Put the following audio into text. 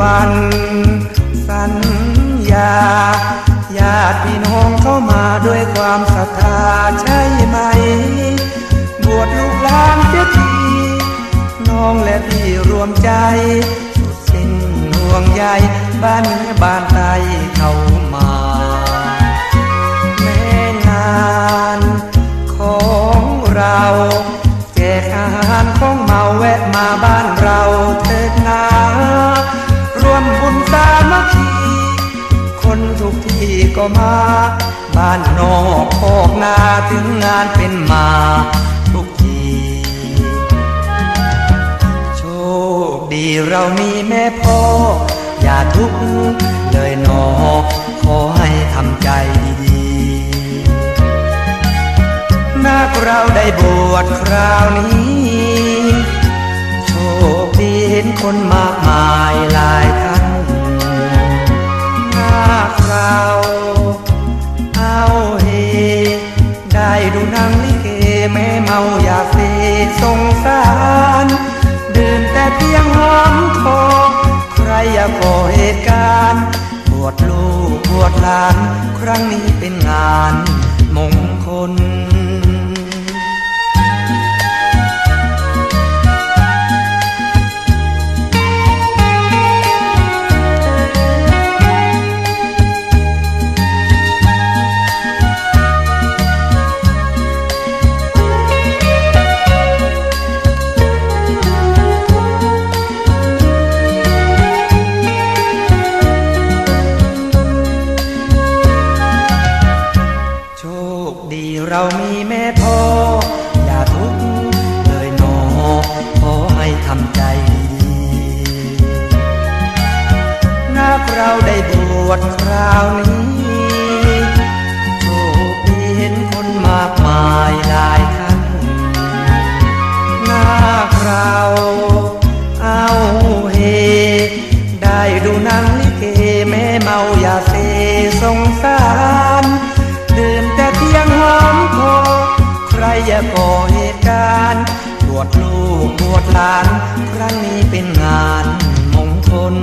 วัน สัญญาญาติพี่น้องเข้ามาด้วยความศรัทธาใช่ไหม บวชลูกหลานเสียทีน้องและพี่รวมใจ สุดสิ้นห่วงใยบ้านเนื้อบ้านไทยเข้ามาแม่งานของเราแจกอาหารของเมาแวะมาบ้านเราเถิดนา ก็มา บ้านนอกพอกนาถึงงานเป็นมาทุกที โชคดีเรามีแม่พ่อ อย่าทุกข์เลยนอขอให้ทำใจดีๆนักเราได้บวชคราวนี้ โชคดีเห็นคนมากมายหลาย ดูนังลิเกแม่เมาอยาเสสงสารดื่มแต่เพียงหอมคอใครอยากก่อเหตุการณ์บวชลูกบวชหลาน ครั้งนี้เป็นงานมงคล เรามีแม่พ่อ อย่าทุกข์เลยหนอขอให้ทำใจดีนักเราได้บวชคราวนี้โชคดีเห็นคนมากมายหลายท่านนาคเราเอาเฮ ได้ดูหนังลิเกแม่เมาอย่าเซสงสาร ย่าก่อเหตุการณ์บวชลูกบวดหลาน ครั้งนี้เป็นงานมงคล